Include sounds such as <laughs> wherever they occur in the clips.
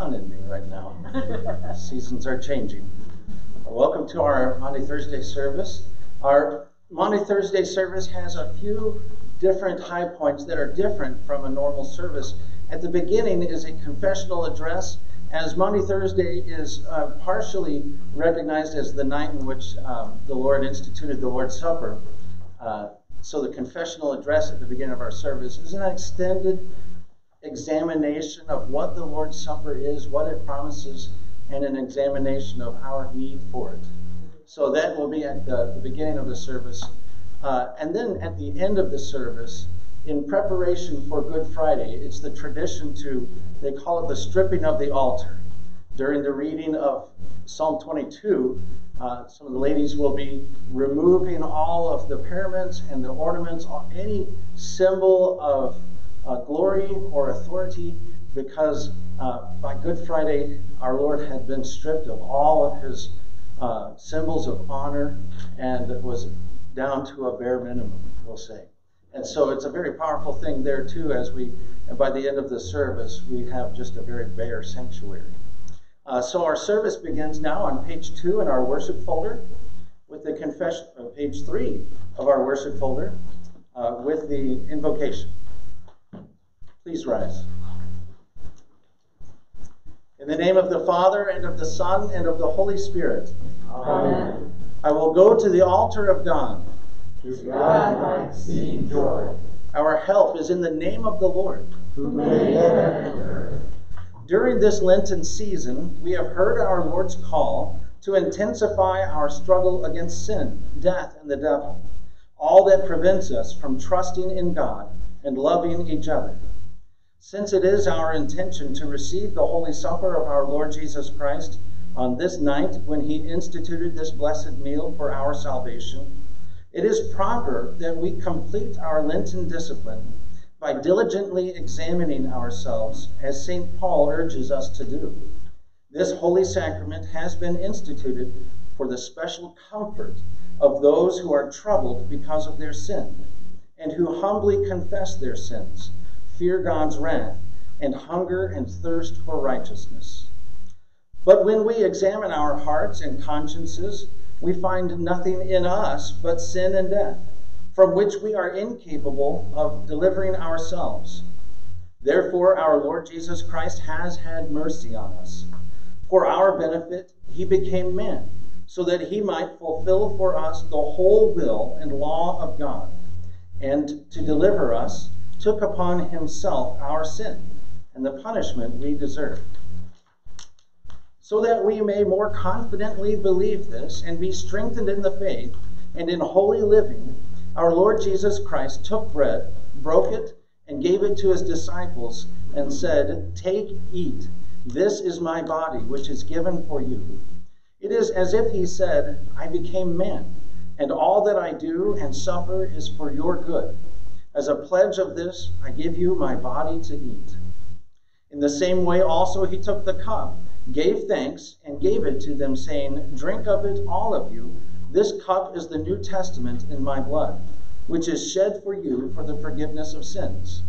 sun in me right now. <laughs> Seasons are changing. Welcome to our Maundy Thursday service. Our Maundy Thursday service has a few different high points that are different from a normal service. At the beginning is a confessional address, as Maundy Thursday is uh, partially recognized as the night in which um, the Lord instituted the Lord's Supper. Uh, so the confessional address at the beginning of our service is an extended examination of what the Lord's Supper is, what it promises, and an examination of our need for it. So that will be at the, the beginning of the service. Uh, and then at the end of the service, in preparation for Good Friday, it's the tradition to, they call it the stripping of the altar. During the reading of Psalm 22, uh, some of the ladies will be removing all of the paraments and the ornaments, any symbol of uh, glory or authority, because uh, by Good Friday, our Lord had been stripped of all of his uh, symbols of honor and it was down to a bare minimum, we'll say. And so it's a very powerful thing there, too, as we, and by the end of the service, we have just a very bare sanctuary. Uh, so our service begins now on page two in our worship folder with the confession, uh, page three of our worship folder uh, with the invocation. Please rise. In the name of the Father, and of the Son, and of the Holy Spirit. Amen. I will go to the altar of God. To God joy. Our help is in the name of the Lord. Who made heaven and earth. During this Lenten season, we have heard our Lord's call to intensify our struggle against sin, death, and the devil, all that prevents us from trusting in God and loving each other. Since it is our intention to receive the Holy Supper of our Lord Jesus Christ on this night when he instituted this blessed meal for our salvation, it is proper that we complete our Lenten discipline by diligently examining ourselves, as St. Paul urges us to do. This holy sacrament has been instituted for the special comfort of those who are troubled because of their sin, and who humbly confess their sins, fear God's wrath, and hunger and thirst for righteousness. But when we examine our hearts and consciences, we find nothing in us but sin and death from which we are incapable of delivering ourselves. Therefore, our Lord Jesus Christ has had mercy on us. For our benefit, he became man, so that he might fulfill for us the whole will and law of God, and to deliver us, took upon himself our sin and the punishment we deserved. So that we may more confidently believe this and be strengthened in the faith and in holy living our Lord Jesus Christ took bread, broke it, and gave it to his disciples, and said, Take, eat. This is my body, which is given for you. It is as if he said, I became man, and all that I do and suffer is for your good. As a pledge of this, I give you my body to eat. In the same way, also, he took the cup, gave thanks, and gave it to them, saying, Drink of it, all of you. This cup is the New Testament in my blood, which is shed for you for the forgiveness of sins.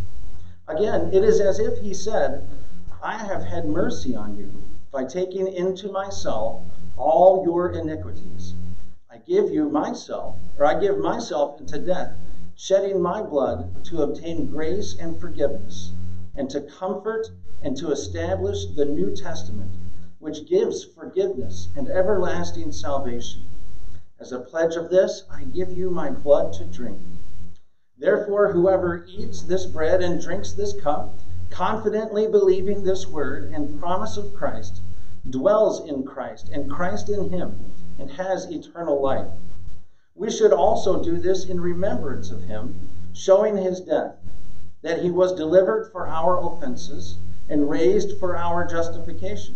Again, it is as if he said, I have had mercy on you by taking into myself all your iniquities. I give you myself, or I give myself into death, shedding my blood to obtain grace and forgiveness, and to comfort and to establish the New Testament, which gives forgiveness and everlasting salvation. As a pledge of this, I give you my blood to drink. Therefore, whoever eats this bread and drinks this cup, confidently believing this word and promise of Christ, dwells in Christ and Christ in him, and has eternal life. We should also do this in remembrance of him, showing his death, that he was delivered for our offenses and raised for our justification,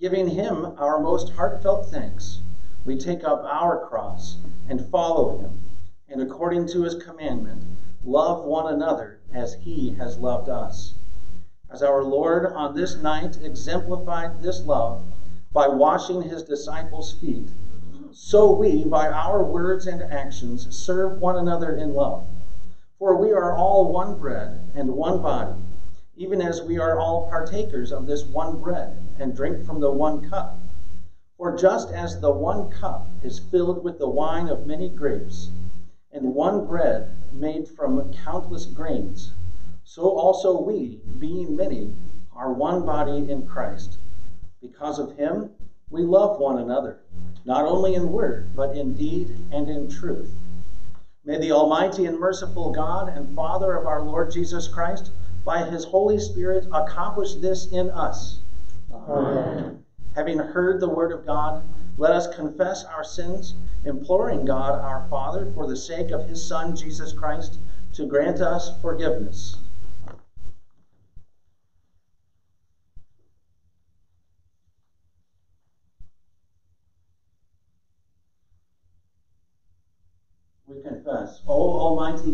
giving him our most heartfelt thanks we take up our cross and follow him, and according to his commandment, love one another as he has loved us. As our Lord on this night exemplified this love by washing his disciples' feet, so we, by our words and actions, serve one another in love. For we are all one bread and one body, even as we are all partakers of this one bread and drink from the one cup. For just as the one cup is filled with the wine of many grapes, and one bread made from countless grains, so also we, being many, are one body in Christ. Because of him, we love one another, not only in word, but in deed and in truth. May the Almighty and merciful God and Father of our Lord Jesus Christ, by his Holy Spirit, accomplish this in us. Amen. Having heard the word of God, let us confess our sins, imploring God our Father, for the sake of his Son, Jesus Christ, to grant us forgiveness. We confess, O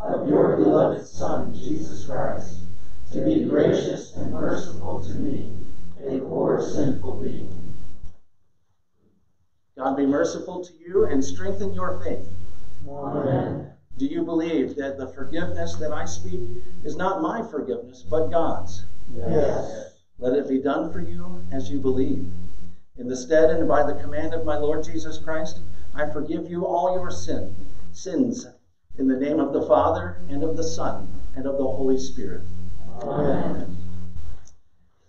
of your beloved Son, Jesus Christ, to be gracious and merciful to me, a poor sinful being. God be merciful to you and strengthen your faith. Amen. Do you believe that the forgiveness that I speak is not my forgiveness, but God's? Yes. Let it be done for you as you believe. In the stead and by the command of my Lord Jesus Christ, I forgive you all your sin, sins, in the name of the Father, and of the Son, and of the Holy Spirit. Amen.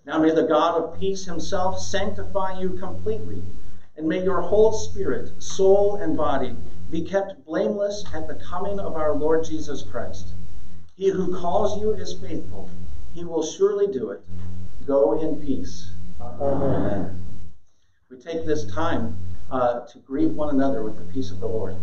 Now may the God of peace himself sanctify you completely, and may your whole spirit, soul, and body be kept blameless at the coming of our Lord Jesus Christ. He who calls you is faithful, he will surely do it. Go in peace. Amen. We take this time uh, to greet one another with the peace of the Lord.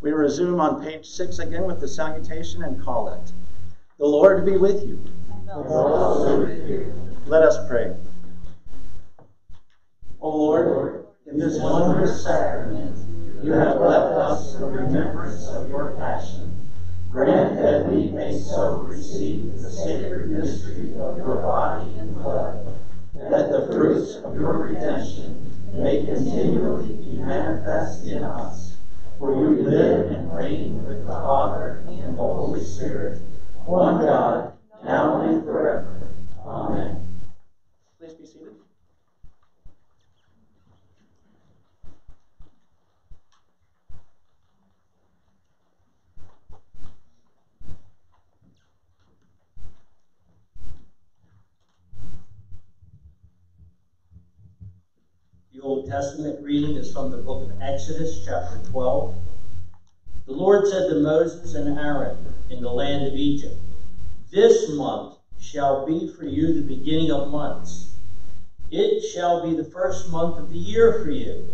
We resume on page six again with the salutation and collect. The Lord be with you. With you. Let us pray. O Lord, in this wondrous sacrament, you have left us the remembrance of your passion. Grant that we may so receive the sacred mystery of your body and blood, that the fruits of your redemption may continually be manifest in us. For you live and reign with the Father and the Holy Spirit, one God, now and forever. Amen. please be seated. The Old Testament reading is from the book of Exodus, chapter 12. The Lord said to Moses and Aaron in the land of Egypt, This month shall be for you the beginning of months. It shall be the first month of the year for you.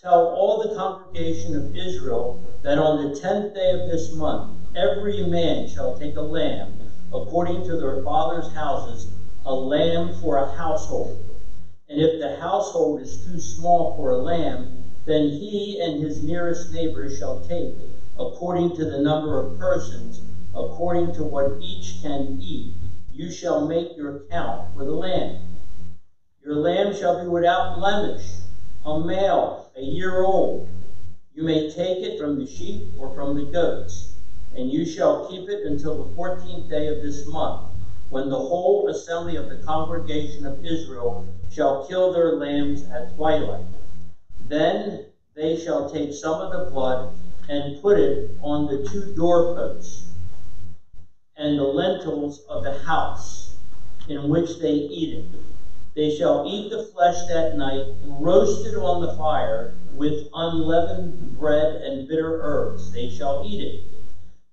Tell all the congregation of Israel that on the tenth day of this month every man shall take a lamb according to their father's houses, a lamb for a household. And if the household is too small for a lamb, then he and his nearest neighbor shall take, according to the number of persons, according to what each can eat, you shall make your count for the lamb. Your lamb shall be without blemish, a male, a year old. You may take it from the sheep or from the goats, and you shall keep it until the fourteenth day of this month, when the whole assembly of the congregation of Israel shall kill their lambs at twilight. Then they shall take some of the blood and put it on the two doorposts and the lintels of the house in which they eat it. They shall eat the flesh that night, roasted on the fire, with unleavened bread and bitter herbs. They shall eat it.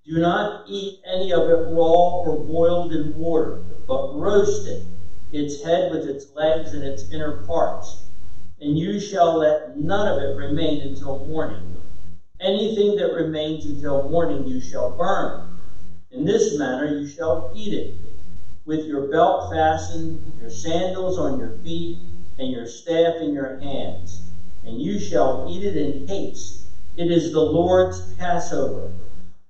Do not eat any of it raw or boiled in water, but roast it, its head with its legs and its inner parts. And you shall let none of it remain until morning. Anything that remains until morning you shall burn. In this manner you shall eat it, with your belt fastened, your sandals on your feet, and your staff in your hands. And you shall eat it in haste. It is the Lord's Passover.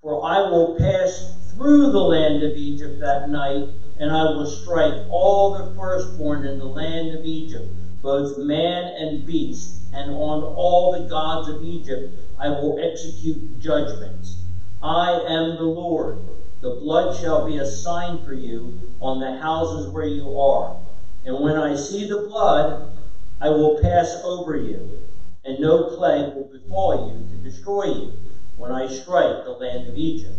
For I will pass through the land of Egypt that night, and I will strike all the firstborn in the land of Egypt, both man and beast, and on all the gods of Egypt I will execute judgments. I am the Lord. The blood shall be a sign for you on the houses where you are. And when I see the blood, I will pass over you, and no plague will befall you to destroy you when I strike the land of Egypt.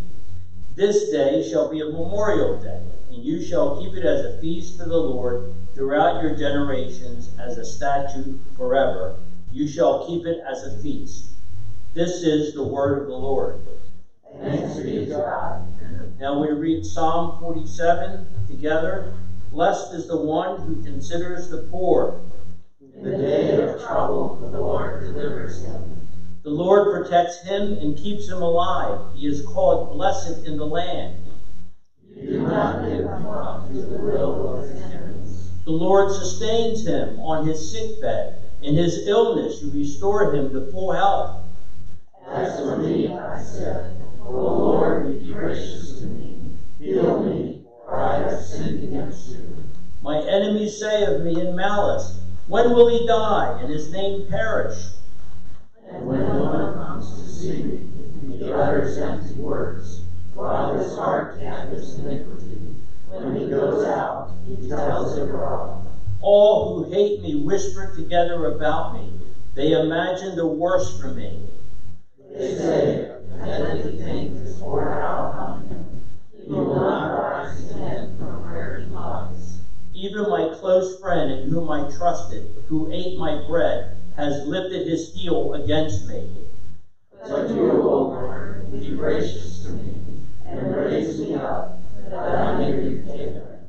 This day shall be a memorial day, and you shall keep it as a feast to the Lord throughout your generations as a statute forever. You shall keep it as a feast. This is the word of the Lord. Thanks be to God. Now we read Psalm 47 together. Blessed is the one who considers the poor. In the day of trouble, the Lord delivers him. The Lord protects him and keeps him alive. He is called blessed in the land. You do not give him up to the will of his enemies. The Lord sustains him on his sick bed. In his illness, you restore him to full health. As for me, I said, O Lord, be gracious to me. Heal me, for I have sinned against you. My enemies say of me in malice, When will he die and his name perish? And when one comes to see me, he utters empty words, while his heart gathers iniquity. When he goes out, he tells it abroad. All who hate me whisper together about me. They imagine the worst for me. They say, a deadly thing is poured out on him. He will not rise again from where he lies. Even my close friend in whom I trusted, who ate my bread, has lifted his heel against me. But you, O Lord, be gracious to me, and raise me up, that I may repay them.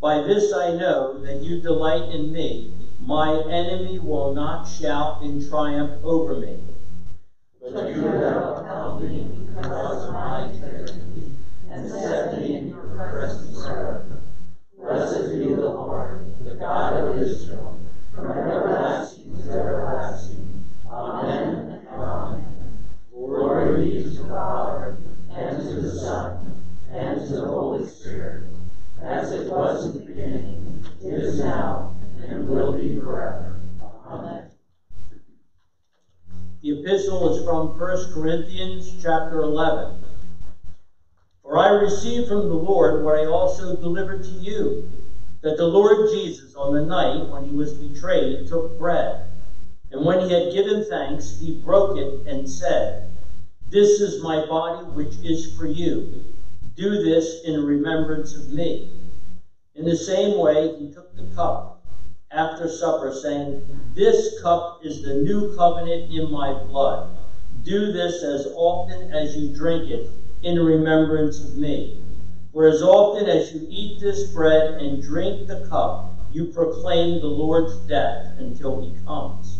By this I know that you delight in me. My enemy will not shout in triumph over me. But you have upheld me because of my integrity, and set me in your presence forever. Blessed be the Lord, the God of Israel, from everlasting to everlasting. Amen and amen. Glory be to the Father, and to the Son, and to the Holy Spirit, as it was in the beginning, is now, and will be forever. Amen. The epistle is from 1 Corinthians chapter 11. For I received from the Lord what I also delivered to you, that the Lord Jesus, on the night when he was betrayed, took bread. And when he had given thanks, he broke it and said, This is my body which is for you. Do this in remembrance of me. In the same way, he took the cup after supper, saying, This cup is the new covenant in my blood. Do this as often as you drink it in remembrance of me. For as often as you eat this bread and drink the cup, you proclaim the Lord's death until he comes.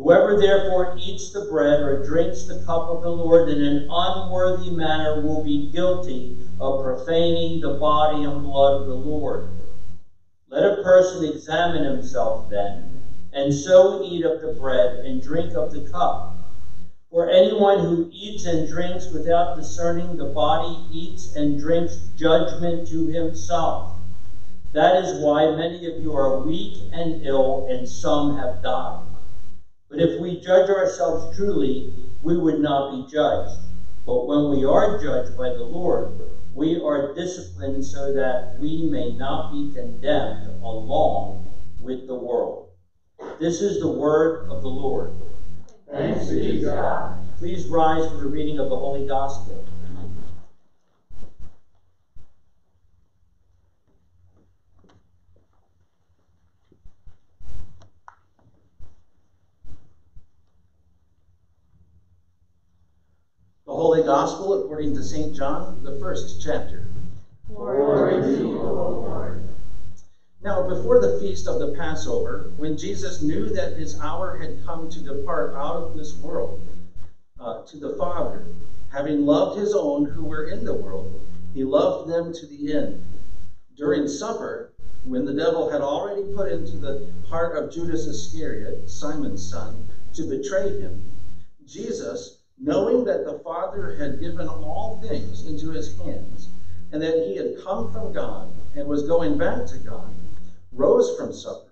Whoever therefore eats the bread or drinks the cup of the Lord in an unworthy manner will be guilty of profaning the body and blood of the Lord. Let a person examine himself then, and so eat of the bread and drink of the cup. For anyone who eats and drinks without discerning the body eats and drinks judgment to himself. That is why many of you are weak and ill, and some have died. But if we judge ourselves truly, we would not be judged. But when we are judged by the Lord, we are disciplined so that we may not be condemned along with the world. This is the word of the Lord. Thanks be to God. Please rise for the reading of the Holy Gospel. The Holy Gospel according to St. John, the first chapter. Glory to you, O Lord. Now, before the feast of the Passover, when Jesus knew that his hour had come to depart out of this world uh, to the Father, having loved his own who were in the world, he loved them to the end. During supper, when the devil had already put into the heart of Judas Iscariot, Simon's son, to betray him, Jesus, knowing that the Father had given all things into his hands, and that he had come from God and was going back to God, rose from supper.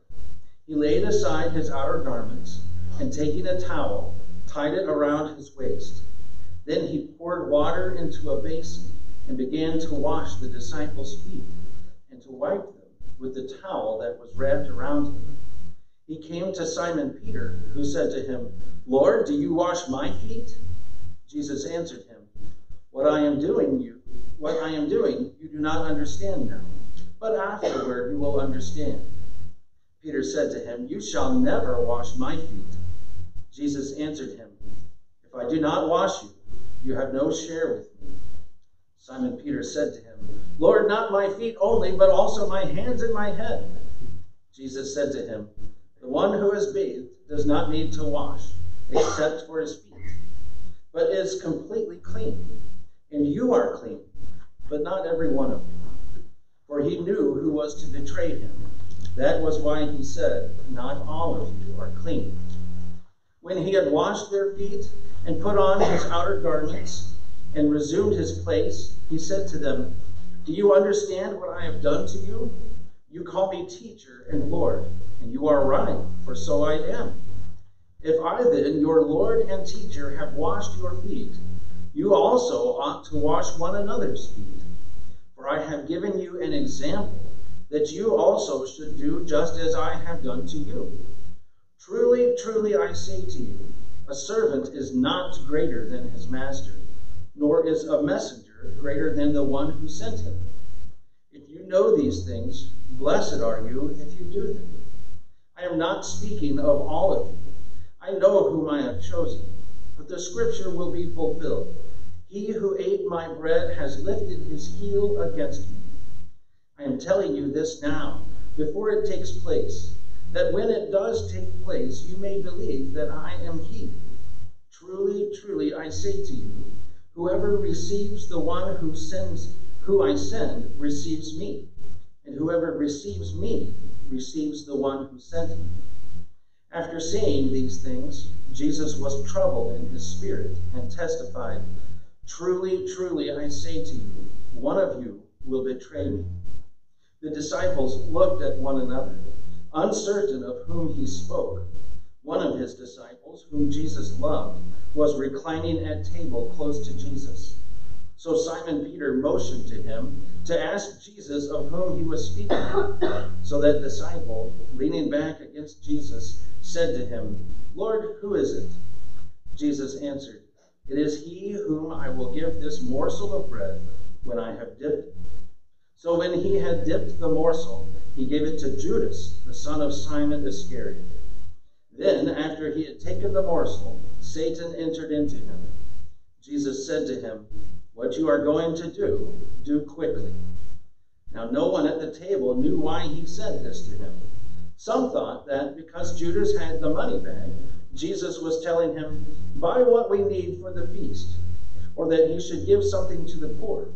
He laid aside his outer garments, and taking a towel, tied it around his waist. Then he poured water into a basin and began to wash the disciples' feet and to wipe them with the towel that was wrapped around him. He came to Simon Peter, who said to him, Lord, do you wash my feet? Jesus answered him, What I am doing you, what I am doing, you do not understand now, but afterward you will understand. Peter said to him, You shall never wash my feet. Jesus answered him, If I do not wash you, you have no share with me. Simon Peter said to him, Lord, not my feet only, but also my hands and my head. Jesus said to him, The one who is bathed does not need to wash, except for his feet, but is completely clean. And you are clean, but not every one of you. For he knew who was to betray him. That was why he said, Not all of you are clean. When he had washed their feet and put on his outer garments and resumed his place, he said to them, Do you understand what I have done to you? You call me teacher and Lord, and you are right, for so I am. If I then, your Lord and teacher, have washed your feet, you also ought to wash one another's feet. For I have given you an example that you also should do just as I have done to you. Truly, truly, I say to you, a servant is not greater than his master, nor is a messenger greater than the one who sent him. If you know these things, blessed are you if you do them. I am not speaking of all of you. I know whom I have chosen, but the scripture will be fulfilled. He who ate my bread has lifted his heel against me. I am telling you this now, before it takes place, that when it does take place, you may believe that I am he. Truly, truly, I say to you, whoever receives the one who sends who I send receives me, and whoever receives me receives the one who sent me. After seeing these things, Jesus was troubled in his spirit and testified, Truly, truly, I say to you, one of you will betray me. The disciples looked at one another, uncertain of whom he spoke. One of his disciples, whom Jesus loved, was reclining at table close to Jesus. So Simon Peter motioned to him to ask Jesus of whom he was speaking. So that disciple, leaning back against Jesus, said to him, Lord, who is it? Jesus answered, It is he whom I will give this morsel of bread when I have dipped it. So when he had dipped the morsel, he gave it to Judas, the son of Simon Iscariot. Then, after he had taken the morsel, Satan entered into him. Jesus said to him, What you are going to do, do quickly. Now, no one at the table knew why he said this to him. Some thought that because Judas had the money bag, Jesus was telling him, Buy what we need for the feast, or that he should give something to the poor.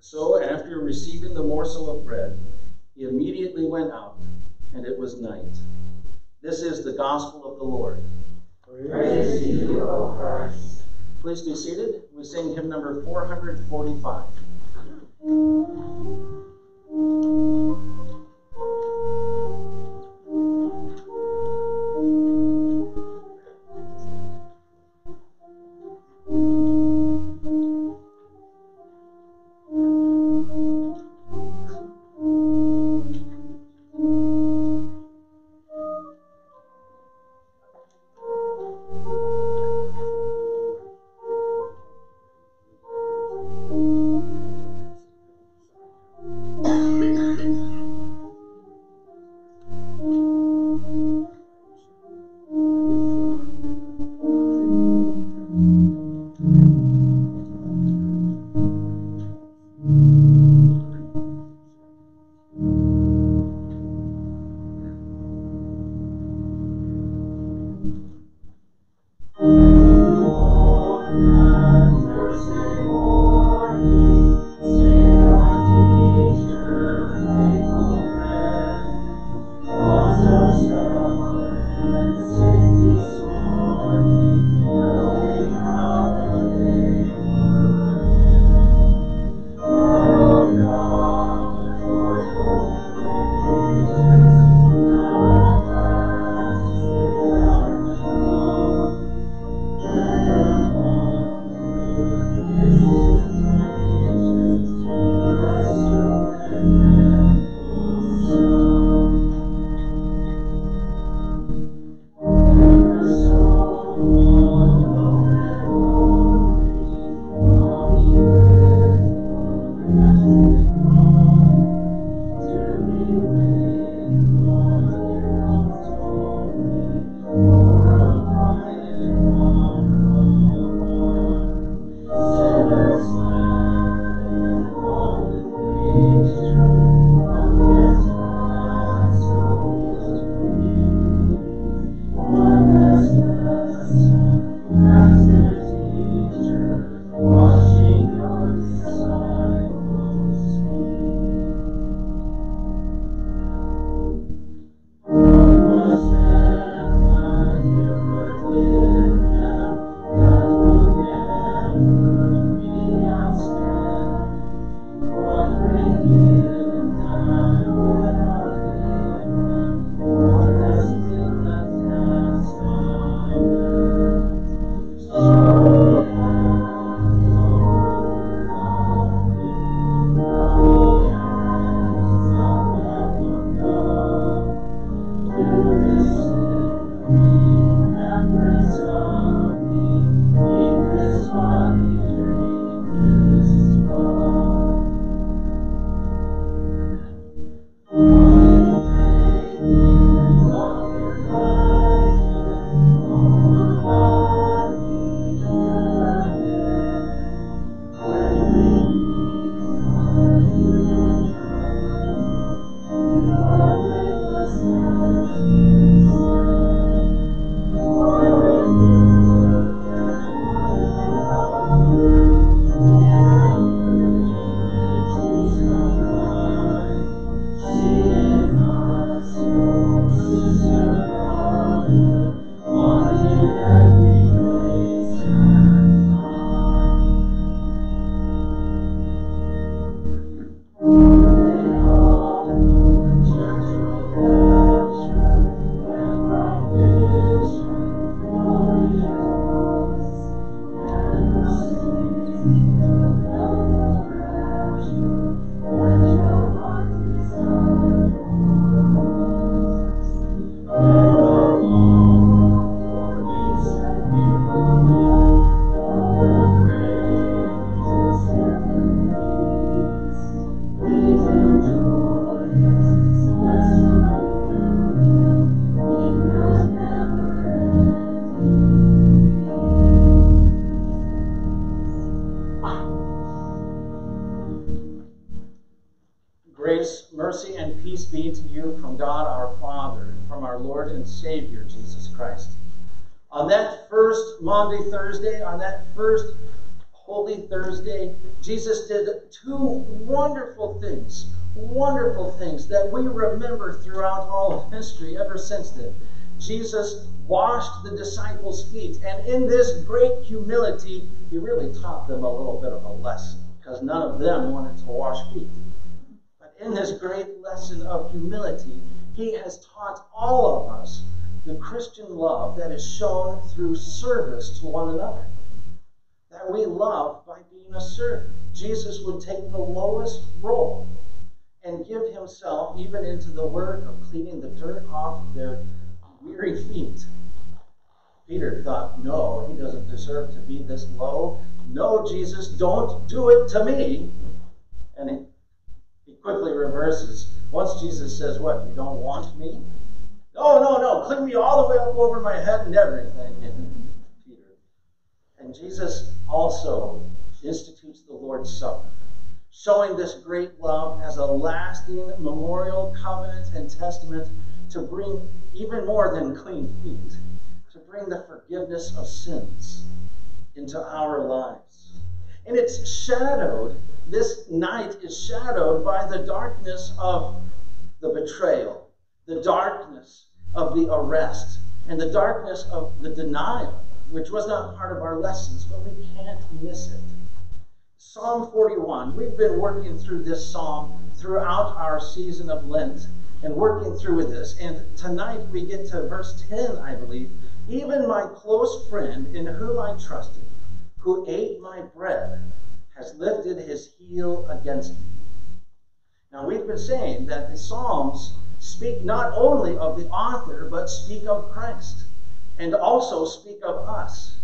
So, after receiving the morsel of bread, he immediately went out, and it was night. This is the gospel of the Lord. Praise you, O Christ. Please be seated. We sing hymn number 445. Things that we remember throughout all of history ever since then. Jesus washed the disciples' feet, and in this great humility, he really taught them a little bit of a lesson because none of them wanted to wash feet. But in this great lesson of humility, he has taught all of us the Christian love that is shown through service to one another. That we love by being a servant. Jesus would take the lowest role and give himself even into the work of cleaning the dirt off of their weary feet. Peter thought, no, he doesn't deserve to be this low. No, Jesus, don't do it to me. And he, he quickly reverses. Once Jesus says, What, you don't want me? No, no, no, clean me all the way up over my head and everything. And Peter. And Jesus also institutes the Lord's Supper, showing this great love as a lasting memorial covenant and testament to bring even more than clean feet, to bring the forgiveness of sins into our lives. And it's shadowed, this night is shadowed by the darkness of the betrayal, the darkness of the arrest, and the darkness of the denial, which was not part of our lessons, but we can't miss it. Psalm 41, we've been working through this psalm throughout our season of Lent and working through with this. And tonight we get to verse 10, I believe. Even my close friend in whom I trusted, who ate my bread, has lifted his heel against me. Now we've been saying that the Psalms speak not only of the author, but speak of Christ and also speak of us.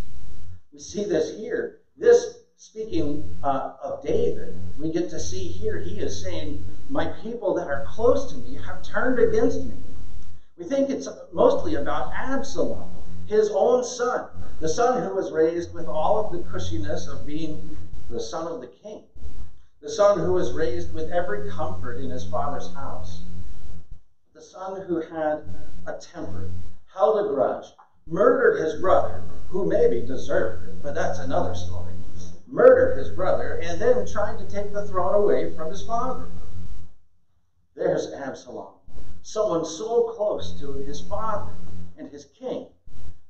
We see this here. This speaking uh, of David, we get to see here he is saying, My people that are close to me have turned against me. We think it's mostly about Absalom, his own son, the son who was raised with all of the cushiness of being the son of the king, the son who was raised with every comfort in his father's house, the son who had a temper, held a grudge, murdered his brother, who maybe deserved it, but that's another story murdered his brother, and then tried to take the throne away from his father. There's Absalom, someone so close to his father and his king,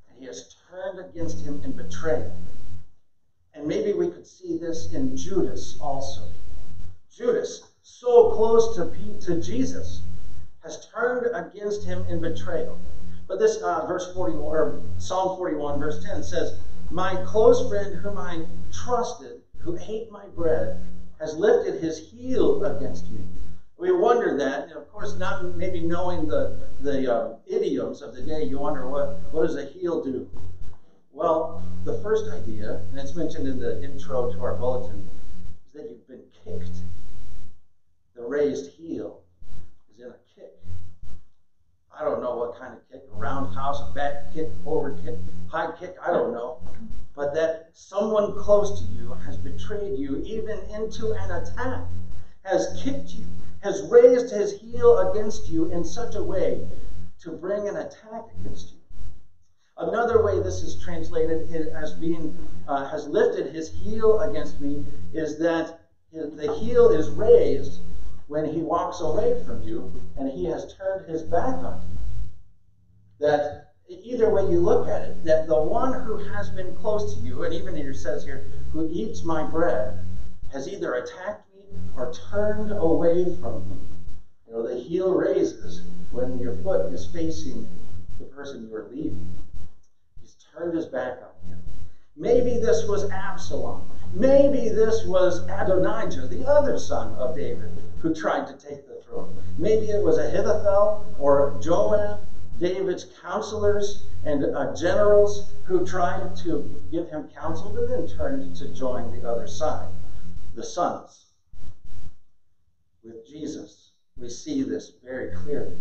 and he has turned against him in betrayal. And maybe we could see this in Judas also. Judas, so close to, to Jesus, has turned against him in betrayal. But this uh, verse 41, or Psalm 41, verse 10 says, my close friend, whom I trusted, who ate my bread, has lifted his heel against me. We wonder that, of course, not maybe knowing the, the uh, idioms of the day, you wonder what, what does a heel do? Well, the first idea, and it's mentioned in the intro to our bulletin, is that you've been kicked. The raised heel is in a kick. I don't know what kind of kick, a roundhouse, a back kick, forward kick, high kick, I don't know. But that someone close to you has betrayed you, even into an attack, has kicked you, has raised his heel against you in such a way to bring an attack against you. Another way this is translated as being, uh, has lifted his heel against me, is that the heel is raised when he walks away from you and he has turned his back on you. That either way you look at it, that the one who has been close to you, and even it says here, who eats my bread, has either attacked me or turned away from me. You know, the heel raises when your foot is facing the person you are leaving. He's turned his back on you. Maybe this was Absalom. Maybe this was Adonijah, the other son of David, who tried to take the throne. Maybe it was Ahithophel or Joab, David's counselors and uh, generals who tried to give him counsel, but then turned to join the other side, the sons. With Jesus, we see this very clearly.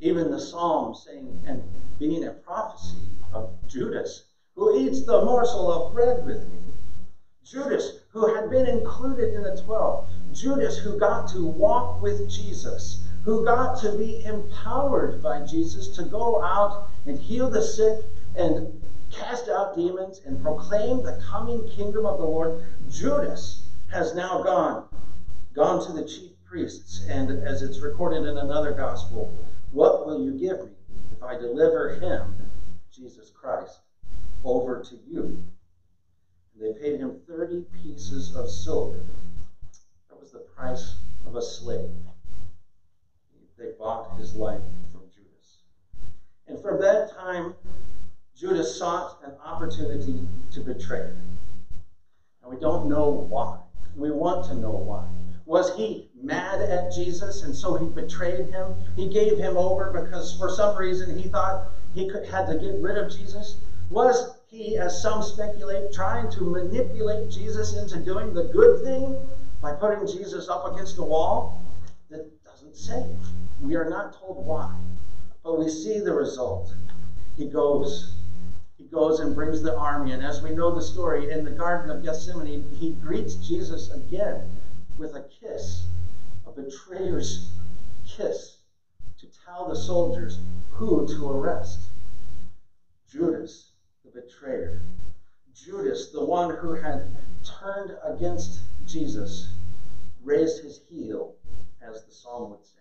Even the psalm saying and being a prophecy of Judas, who eats the morsel of bread with me. Judas, who had been included in the twelve. Judas, who got to walk with Jesus, who got to be empowered by Jesus to go out and heal the sick and cast out demons and proclaim the coming kingdom of the Lord. Judas has now gone, gone to the chief priests, and as it's recorded in another gospel, what will you give me if I deliver him, Jesus Christ, over to you? They paid him 30 pieces of silver. That was the price of a slave. They bought his life from Judas. And from that time, Judas sought an opportunity to betray him. And we don't know why. We want to know why. Was he mad at Jesus and so he betrayed him? He gave him over because for some reason he thought he could, had to get rid of Jesus? Was he, as some speculate, trying to manipulate Jesus into doing the good thing by putting Jesus up against a wall? That doesn't say. We are not told why, but we see the result. He goes. He goes and brings the army. And as we know the story, in the Garden of Gethsemane, he greets Jesus again with a kiss, a betrayer's kiss, to tell the soldiers who to arrest. Judas, the betrayer. Judas, the one who had turned against Jesus, raised his heel, as the psalm would say,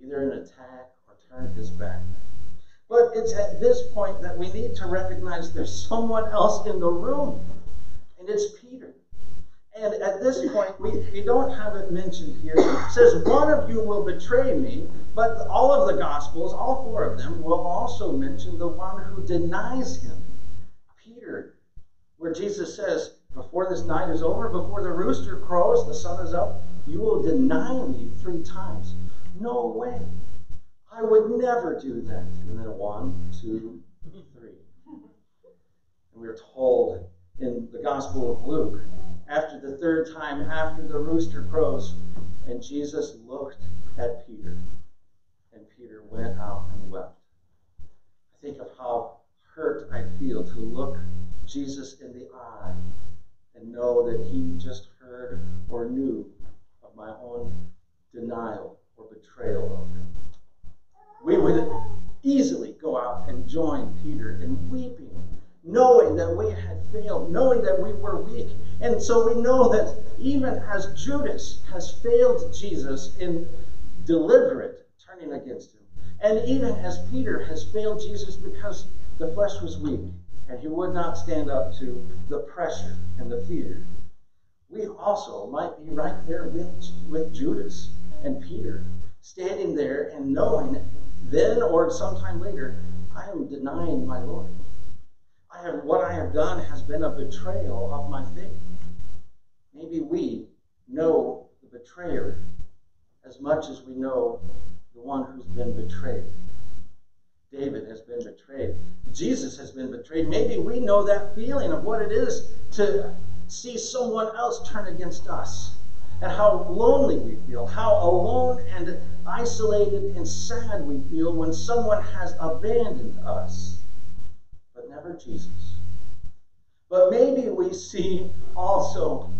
either in attack or turned his back. But it's at this point that we need to recognize there's someone else in the room, and it's Peter. And at this point, we, we don't have it mentioned here. It says, One of you will betray me, but all of the Gospels, all four of them, will also mention the one who denies him, Where Jesus says, Before this night is over, before the rooster crows, the sun is up, you will deny me three times. No way. I would never do that. And then one, two, three. And we are told in the Gospel of Luke, after the third time, after the rooster crows, and Jesus looked at Peter, and Peter went out and wept. Think of how hurt I feel to look Jesus in the eye and know that he just heard or knew of my own denial or betrayal of him we would easily go out and join Peter in weeping, knowing that we had failed, knowing that we were weak. And so we know that even as Judas has failed Jesus in deliberate turning against him, and even as Peter has failed Jesus because the flesh was weak and he would not stand up to the pressure and the fear, we also might be right there with, with Judas and Peter, standing there and knowing then or sometime later, I am denying my Lord. I have what I have done has been a betrayal of my faith. Maybe we know the betrayer as much as we know the one who's been betrayed. David has been betrayed. Jesus has been betrayed. Maybe we know that feeling of what it is to see someone else turn against us and how lonely we feel, how alone and isolated and sad we feel when someone has abandoned us, but never Jesus. But maybe we see also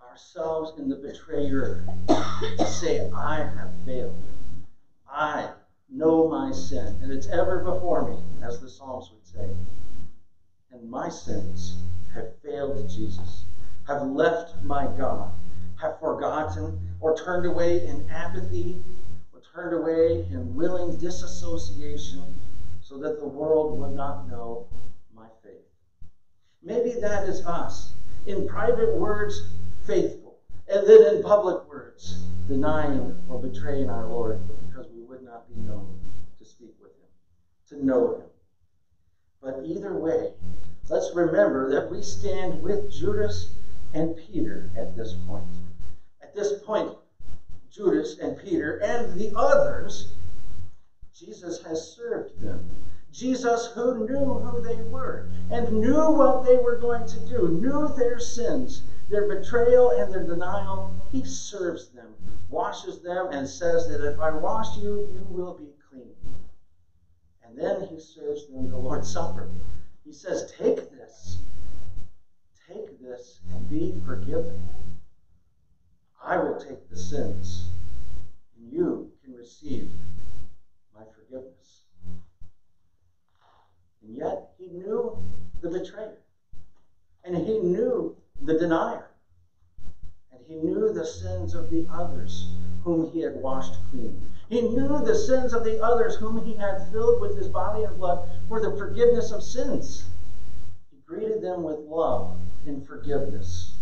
ourselves in the betrayer to say, I have failed. I know my sin, and it's ever before me, as the Psalms would say. And my sins have failed Jesus, have left my God have forgotten or turned away in apathy or turned away in willing disassociation so that the world would not know my faith. Maybe that is us. In private words, faithful. And then in public words, denying or betraying our Lord not be known to speak with him, to know him. But either way, let's remember that we stand with Judas and Peter at this point. At this point, Judas and Peter and the others, Jesus has served them. Jesus, who knew who they were and knew what they were going to do, knew their sins, their betrayal and their denial, he serves them, washes them, and says that if I wash you, you will be clean. And then he serves them the Lord's Supper. He says, Take this, take this, and be forgiven. I will take the sins, and you can receive my forgiveness. And yet, he knew the betrayer, and he knew the denier, and he knew the sins of the others whom he had washed clean. He knew the sins of the others whom he had filled with his body and blood for the forgiveness of sins. He greeted them with love and forgiveness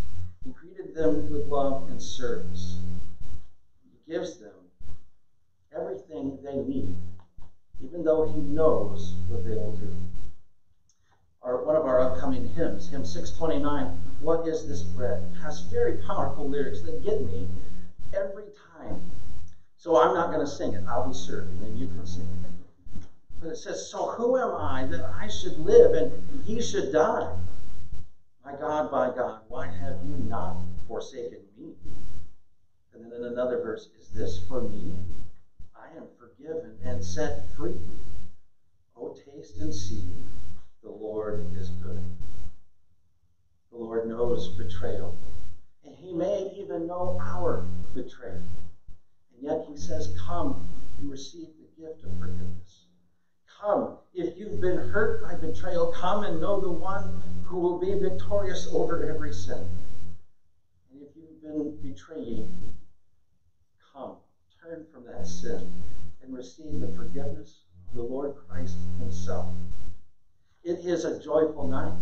he greeted them with love and service. He gives them everything they need, even though He knows what they will do. Our, one of our upcoming hymns, hymn 629, What is This Bread? has very powerful lyrics that get me every time. So I'm not going to sing it. I'll be serving, and you can sing it. But it says, So who am I that I should live and he should die? My God, my God, why have you not forsaken me? And then in another verse, is this for me? I am forgiven and set free. Oh, taste and see, the Lord is good. The Lord knows betrayal, and He may even know our betrayal. And yet He says, Come and receive the gift of forgiveness. Come, if you've been hurt by betrayal, come and know the one who will be victorious over every sin. And if you've been betraying, come, turn from that sin and receive the forgiveness of the Lord Christ Himself. It is a joyful night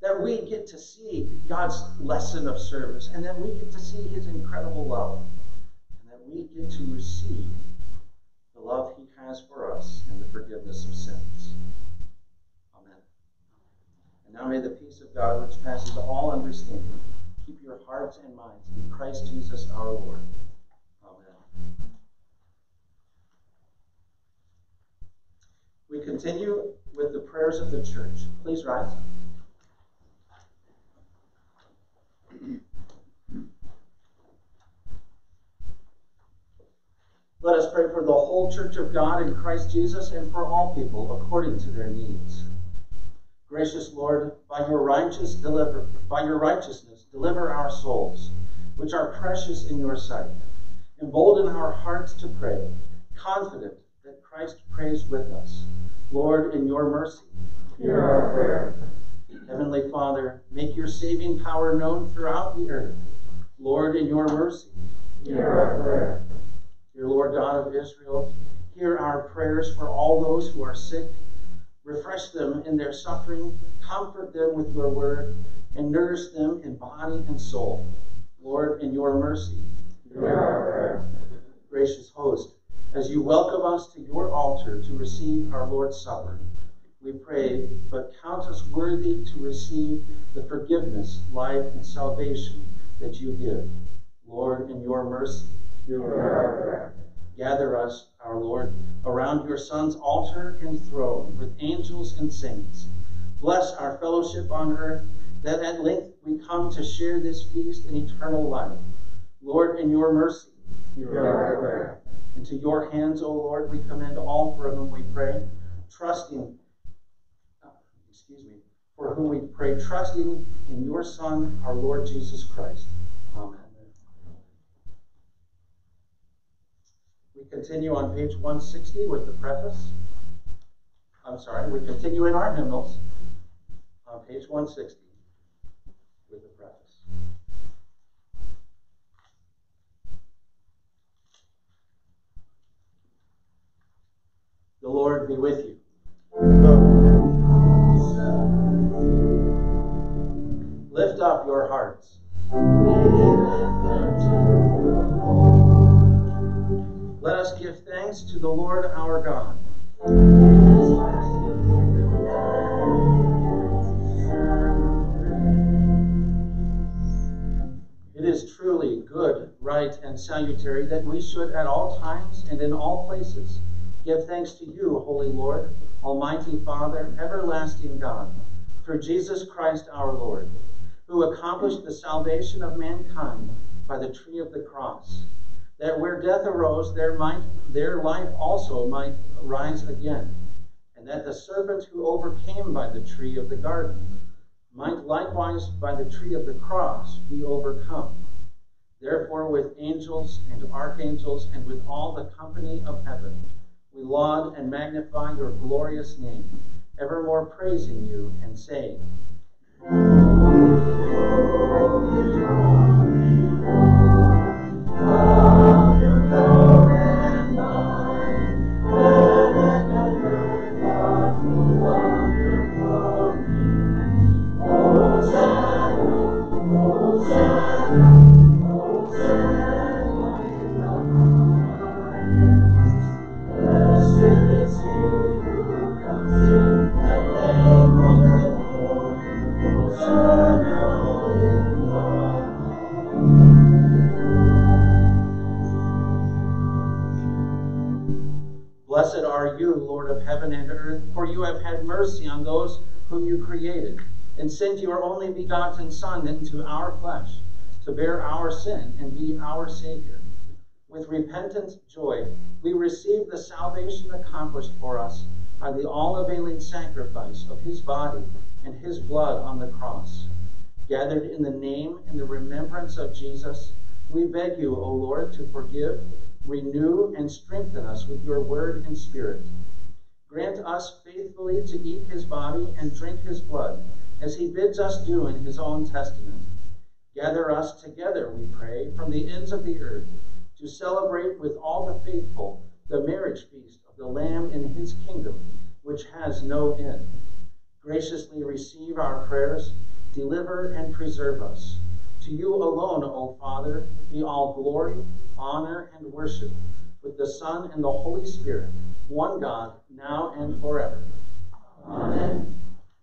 that we get to see God's lesson of service and that we get to see His incredible love and that we get to receive the love He has for us and the forgiveness of sins. Amen. And now may the peace of God, which passes all understanding, keep your hearts and minds in Christ Jesus our Lord. We continue with the prayers of the church. Please rise. Let us pray for the whole church of God in Christ Jesus and for all people according to their needs. Gracious Lord, by your righteous deliver by your righteousness deliver our souls, which are precious in your sight. Embolden our hearts to pray, confident that Christ prays with us. Lord, in your mercy, hear our prayer. Heavenly Father, make your saving power known throughout the earth. Lord, in your mercy, hear our prayer. Dear Lord God of Israel, hear our prayers for all those who are sick. Refresh them in their suffering, comfort them with your word, and nourish them in body and soul. Lord, in your mercy, hear our prayer. Gracious host, as you welcome us to your altar to receive our Lord's Supper. We pray, but count us worthy to receive the forgiveness, life, and salvation that you give. Lord, in your mercy, gather us, our Lord, around your Son's altar and throne with angels and saints. Bless our fellowship on earth, that at length we come to share this feast in eternal life. Lord, in your mercy, into your hands, O Lord, we commend all for whom we pray, trusting, excuse me, for whom we pray, trusting in your Son, our Lord Jesus Christ. Amen. We continue on page 160 with the preface. I'm sorry, we continue in our hymnals on page 160 with the preface. The Lord be with you. Lift up your hearts. Let us give thanks to the Lord our God. It is truly good, right, and salutary that we should at all times and in all places give thanks to you, Holy Lord, Almighty Father, everlasting God, through Jesus Christ our Lord, who accomplished the salvation of mankind by the tree of the cross, that where death arose, there might their life also might rise again, and that the serpent who overcame by the tree of the garden might likewise by the tree of the cross be overcome. Therefore, with angels and archangels and with all the company of heaven, we laud and magnify your glorious name, evermore praising you and saying, your only begotten Son into our flesh to bear our sin and be our Savior. With repentant joy, we receive the salvation accomplished for us by the all availing sacrifice of his body and his blood on the cross. Gathered in the name and the remembrance of Jesus, we beg you, O Lord, to forgive, renew, and strengthen us with your word and spirit. Grant us faithfully to eat his body and drink his blood, as he bids us do in his own testament. Gather us together, we pray, from the ends of the earth to celebrate with all the faithful the marriage feast of the Lamb in his kingdom, which has no end. Graciously receive our prayers, deliver and preserve us. To you alone, O Father, be all glory, honor, and worship, with the Son and the Holy Spirit, one God, now and forever. Amen.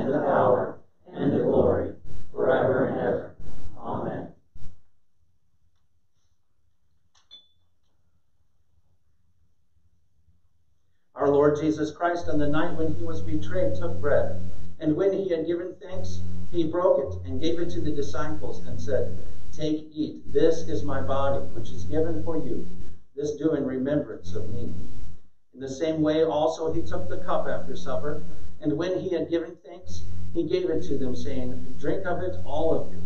and the power, and the glory, forever and ever. Amen. Our Lord Jesus Christ, on the night when he was betrayed, took bread, and when he had given thanks, he broke it and gave it to the disciples and said, Take, eat, this is my body, which is given for you. This do in remembrance of me. In the same way, also, he took the cup after supper, and when he had given thanks, he gave it to them, saying, Drink of it, all of you.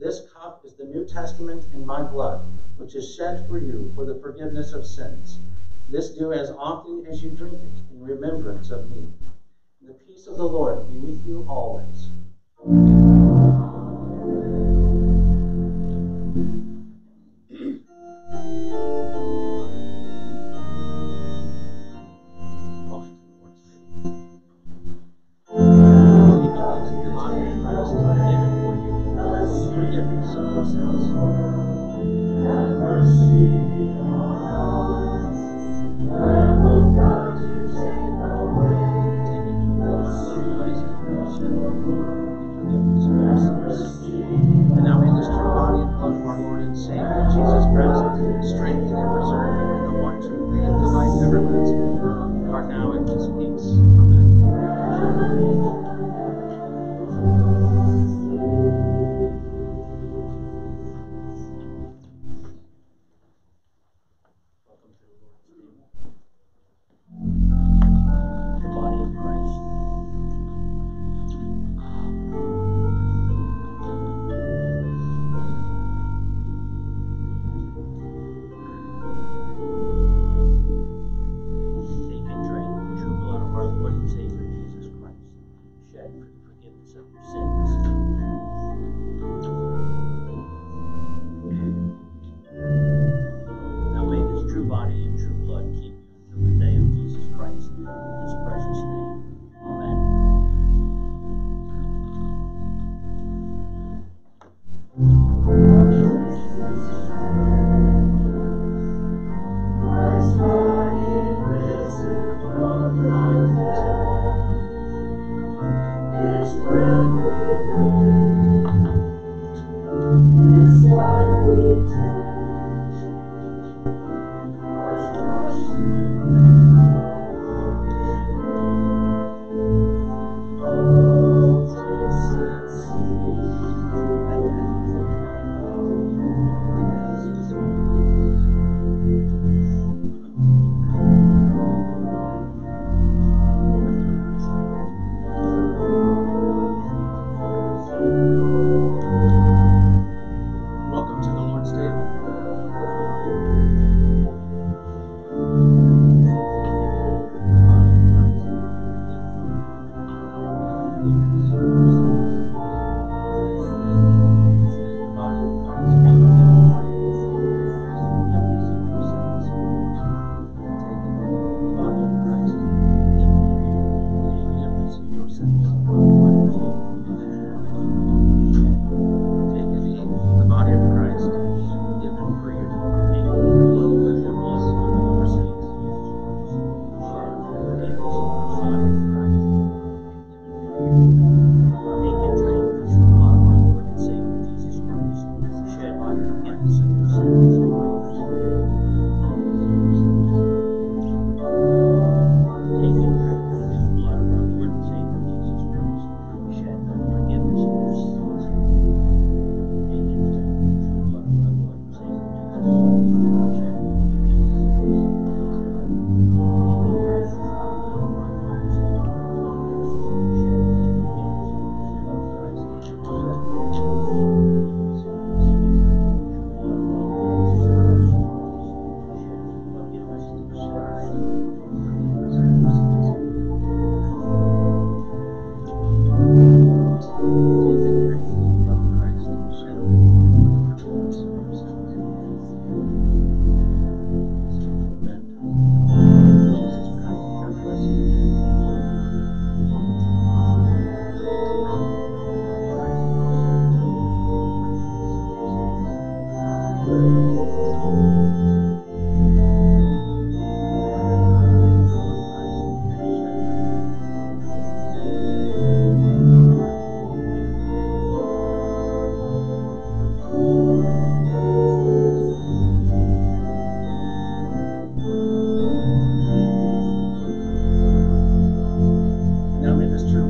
This cup is the New Testament in my blood, which is shed for you for the forgiveness of sins. This do as often as you drink it in remembrance of me. The peace of the Lord be with you always.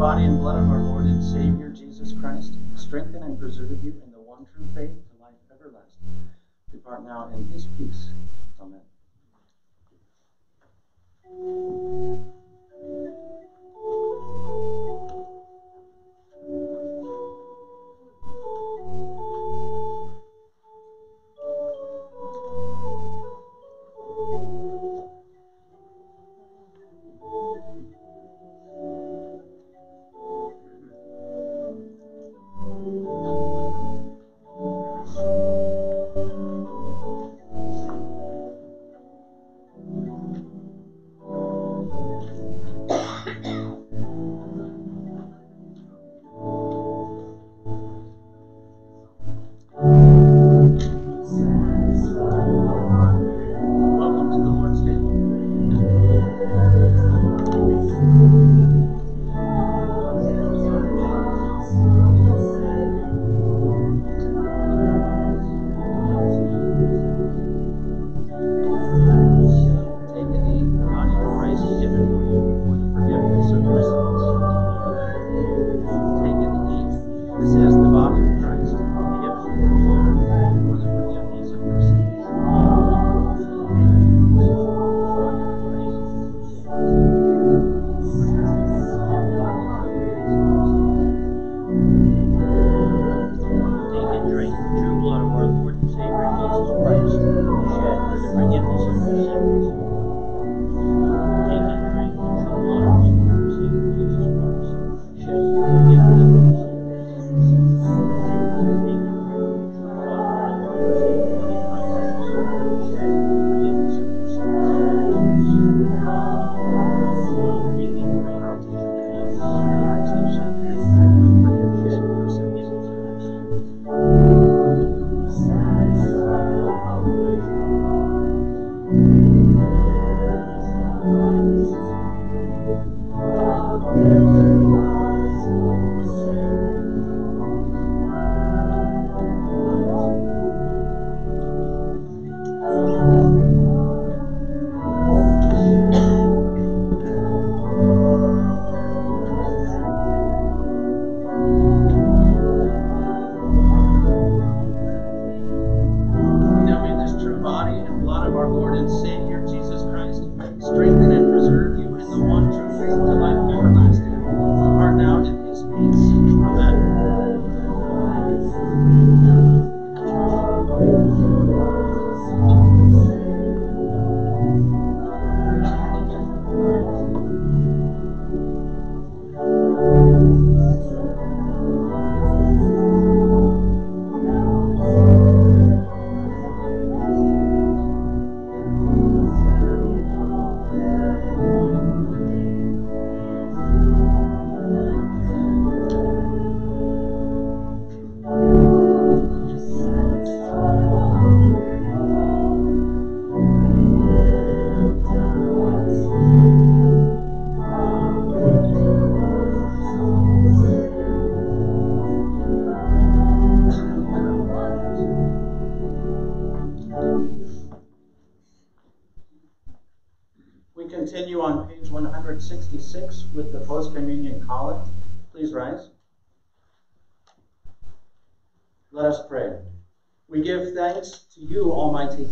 body and blood of our Lord and Savior Jesus Christ, strengthen and preserve you in the one true faith to life everlasting. Depart now in his peace. Amen.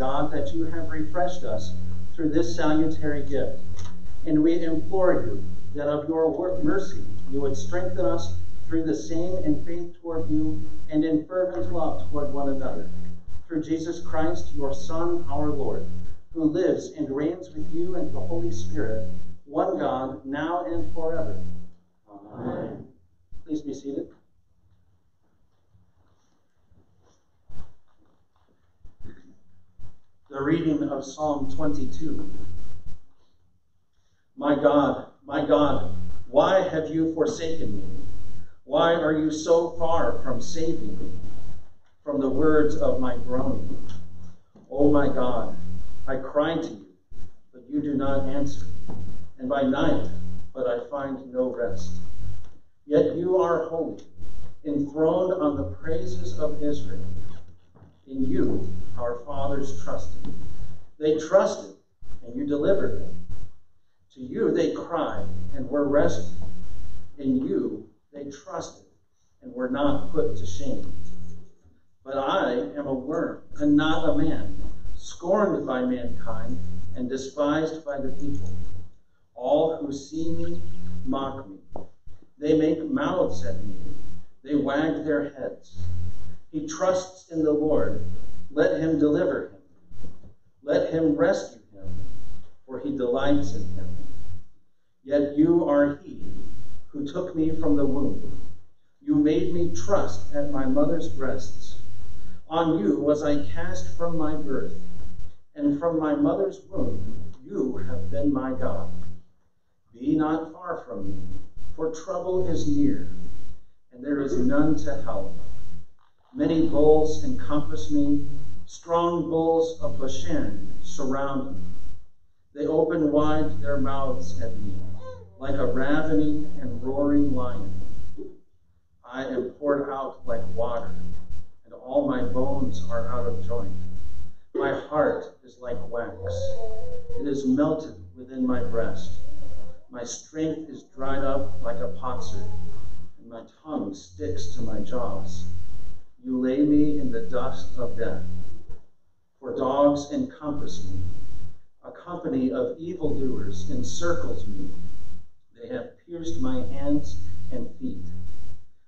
God, that you have refreshed us through this salutary gift. And we implore you that of your mercy you would strengthen us through the same in faith toward you and in fervent love toward one another. Through Jesus Christ, your Son, our Lord, who lives and reigns with you and the Holy Spirit, one God, now and forever. Amen. Please be seated. The reading of Psalm 22. My God, my God, why have you forsaken me? Why are you so far from saving me from the words of my groaning? O my God, I cry to you, but you do not answer, and by night, but I find no rest. Yet you are holy, enthroned on the praises of Israel. In you our fathers trusted. They trusted, and you delivered them. To you they cried and were rescued. In you they trusted and were not put to shame. But I am a worm and not a man, scorned by mankind and despised by the people. All who see me mock me. They make mouths at me. They wag their heads. He trusts in the Lord. Let him deliver him. Let him rescue him, for he delights in him. Yet you are he who took me from the womb. You made me trust at my mother's breasts. On you was I cast from my birth, and from my mother's womb you have been my God. Be not far from me, for trouble is near, and there is none to help. Many bulls encompass me, strong bulls of Bashan surround me. They open wide their mouths at me, like a ravening and roaring lion. I am poured out like water, and all my bones are out of joint. My heart is like wax, it is melted within my breast. My strength is dried up like a potsherd, and my tongue sticks to my jaws. You lay me in the dust of death, for dogs encompass me. A company of evildoers encircles me. They have pierced my hands and feet.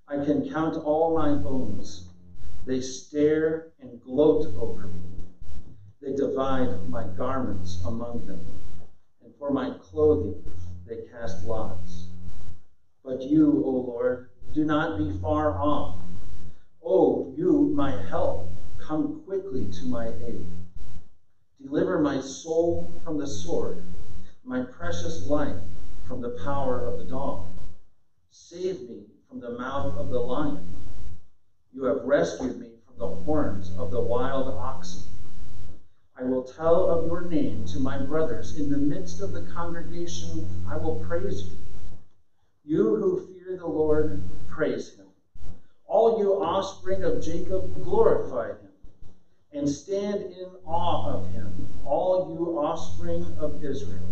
I can count all my bones. They stare and gloat over me. They divide my garments among them, and for my clothing they cast lots. But you, O Lord, do not be far off. O you, my help, come quickly to my aid. Deliver my soul from the sword, my precious life from the power of the dog. Save me from the mouth of the lion. You have rescued me from the horns of the wild oxen. I will tell of your name to my brothers. In the midst of the congregation, I will praise you. You who fear the Lord, praise him. All you offspring of Jacob, glorify him. And stand in awe of him, all you offspring of Israel.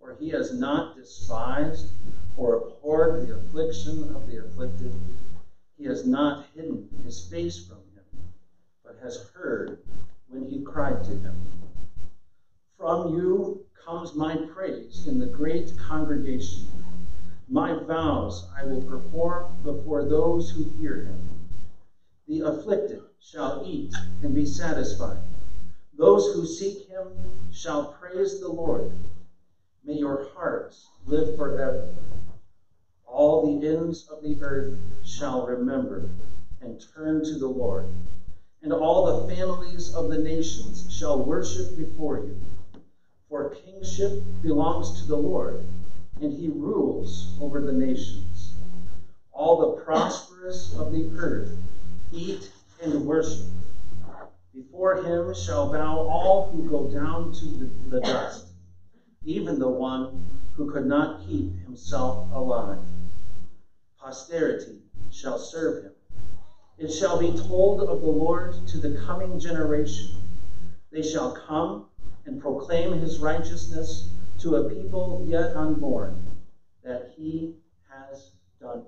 For he has not despised or abhorred the affliction of the afflicted. He has not hidden his face from him, but has heard when he cried to him. From you comes my praise in the great congregation. My vows I will perform before those who hear him. The afflicted shall eat and be satisfied. Those who seek him shall praise the Lord. May your hearts live forever. All the ends of the earth shall remember and turn to the Lord and all the families of the nations shall worship before you. For kingship belongs to the Lord, and he rules over the nations. All the prosperous of the earth eat and worship. Before him shall bow all who go down to the, the dust, even the one who could not keep himself alive. Posterity shall serve him it shall be told of the Lord to the coming generation. They shall come and proclaim his righteousness to a people yet unborn, that he has done